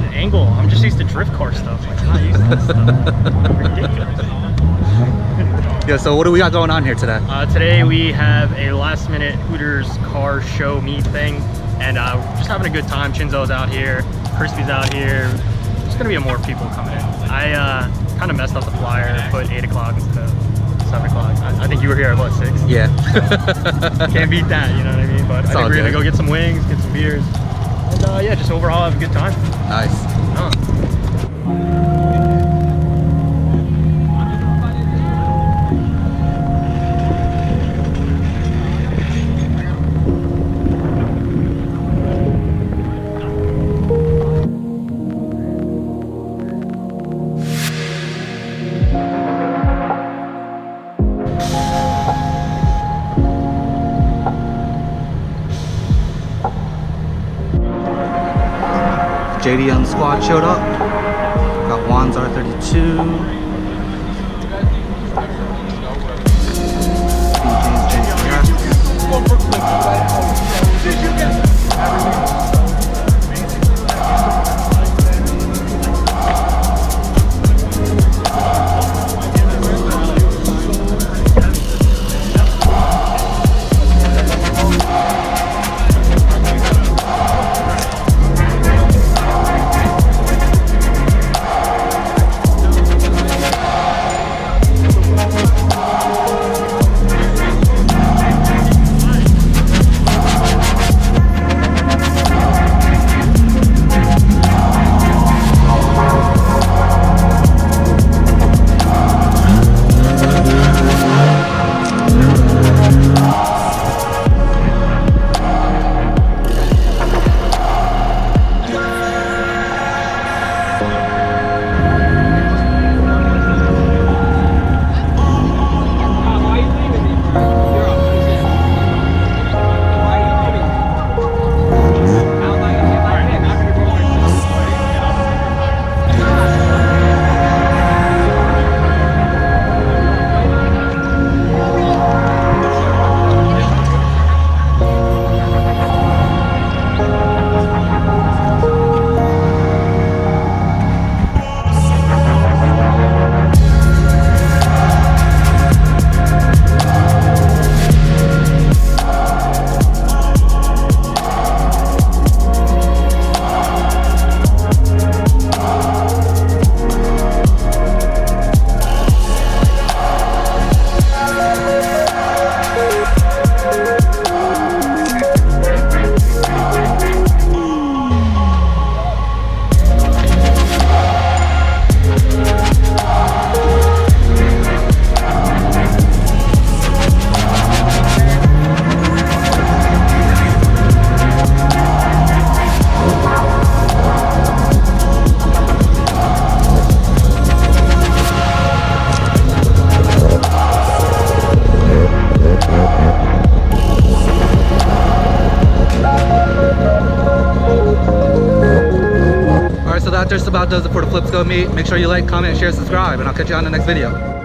angle. I'm just used to drift car stuff. Like, I'm not used to this stuff. Ridiculous. Yeah, so what do we got going on here today? Uh, today we have a last minute Hooters car show meet thing and uh, just having a good time. Chinzo's out here, Crispy's out here. There's gonna be more people coming in. I uh, kind of messed up the flyer, put 8 o'clock instead of 7 o'clock. I, I think you were here at what, 6? Yeah. Can't beat that, you know what I mean? But It's I all think we're gonna go get some wings, get some beers. And uh, yeah, just overall have a good time. nice. Uh, JD on the squad showed up. Got Juan's R32. Just about does it for the Flipzco meet. Make sure you like, comment, share, subscribe, and I'll catch you on the next video.